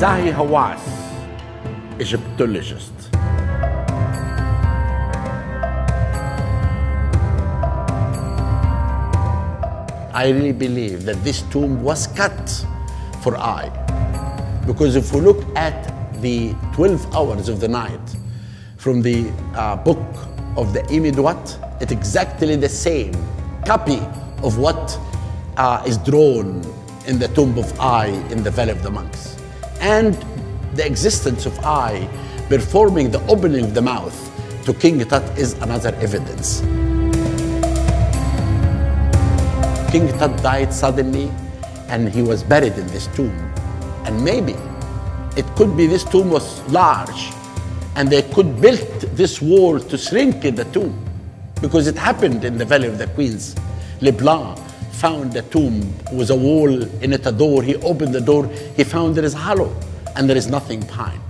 Zahi Hawass, Egyptologist. I really believe that this tomb was cut for Ay. Because if we look at the 12 hours of the night from the uh, book of the Amduat, it's exactly the same copy of what uh, is drawn in the tomb of Ay in the Valley of the Monkeys. And the existence of Ay performing the opening of the mouth to King Tut is another evidence. King Tut died suddenly and he was buried in this tomb. And maybe it could be this tomb was large and they could build this wall to shrink in the tomb because it happened in the Valley of the Queens. Leblanc found a tomb with a wall in it, a door. He opened the door, he found there is hollow and there is nothing behind.